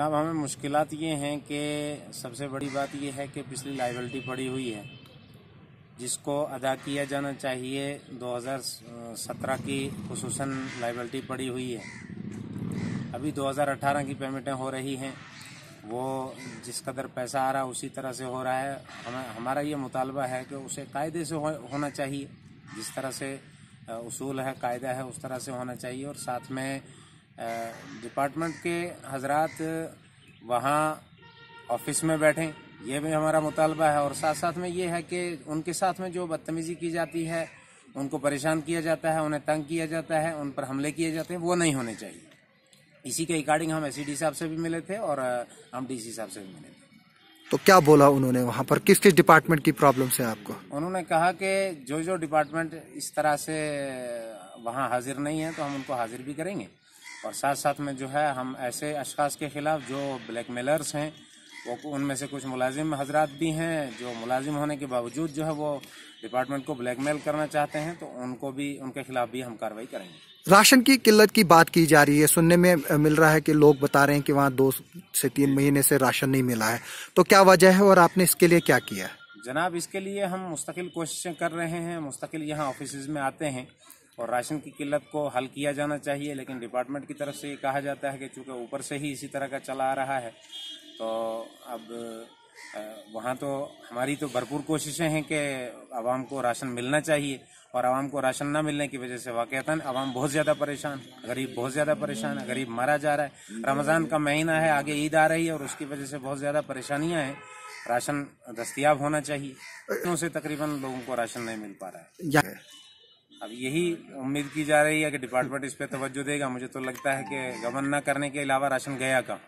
जनाब हमें मुश्किलात ये हैं कि सबसे बड़ी बात यह है कि पिछली लाइबिलिटी पड़ी हुई है जिसको अदा किया जाना चाहिए। 2017 की खसूस लाइबिलिटी पड़ी हुई है। अभी 2018 की पेमेंटें हो रही हैं। वो जिस कदर पैसा आ रहा है उसी तरह से हो रहा है। हमें हमारा ये मुतालबा है कि उसे कायदे से हो, होना चाहिए। जिस तरह से उसूल है कायदा है उस तरह से होना चाहिए। और साथ में डिपार्टमेंट के हजरात वहाँ ऑफ़िस में बैठें। ये भी हमारा मुतालबा है और साथ साथ में ये है कि उनके साथ में जो बदतमीज़ी की जाती है उनको परेशान किया जाता है उन्हें तंग किया जाता है उन पर हमले किए जाते हैं वो नहीं होने चाहिए। इसी के रिगार्डिंग हम एस साहब से भी मिले थे और हम डीसी साहब से भी मिले थे। तो क्या बोला उन्होंने वहाँ पर? किस किस डिपार्टमेंट की प्रॉब्लम से आपको? उन्होंने कहा कि जो जो डिपार्टमेंट इस तरह से वहाँ हाजिर नहीं है तो हम उनको हाजिर भी करेंगे। और साथ साथ में जो है हम ऐसे अशखास के खिलाफ जो ब्लैक मेलर्स हैं वो उनमें से कुछ मुलाजिम हजरात भी हैं जो मुलाजिम होने के बावजूद जो है वो डिपार्टमेंट को ब्लैकमेल करना चाहते हैं तो उनको भी उनके खिलाफ भी हम कार्रवाई करेंगे। राशन की किल्लत की बात की जा रही है सुनने में मिल रहा है कि लोग बता रहे हैं कि वहाँ दो से तीन महीने से राशन नहीं मिला है। तो क्या वजह है और आपने इसके लिए क्या किया? जनाब इसके लिए हम मुस्तकिल कोशिशें कर रहे हैं मुस्तकिल यहाँ ऑफ़िस में आते हैं। और राशन की किल्लत को हल किया जाना चाहिए, लेकिन डिपार्टमेंट की तरफ़ से ये कहा जाता है कि चूँकि ऊपर से ही इसी तरह का चला आ रहा है तो अब वहाँ तो हमारी तो भरपूर कोशिशें हैं कि आवाम को राशन मिलना चाहिए, और आवाम को राशन न मिलने की वजह से वाक़ता आवाम बहुत ज़्यादा परेशान, गरीब बहुत ज़्यादा परेशान है, गरीब मारा जा रहा है। रमज़ान का महीना है, आगे ईद आ रही है, और उसकी वजह से बहुत ज़्यादा परेशानियाँ हैं। राशन दस्तियाब होना चाहिए से तकरीबन लोगों को राशन नहीं मिल पा रहा है। अब यही उम्मीद की जा रही है कि डिपार्टमेंट इस पर तवज्जो देगा। मुझे तो लगता है कि गबन न करने के अलावा राशन गया कहाँ?